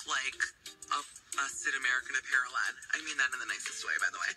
look like a busted American Apparel ad. I mean that in the nicest way, by the way.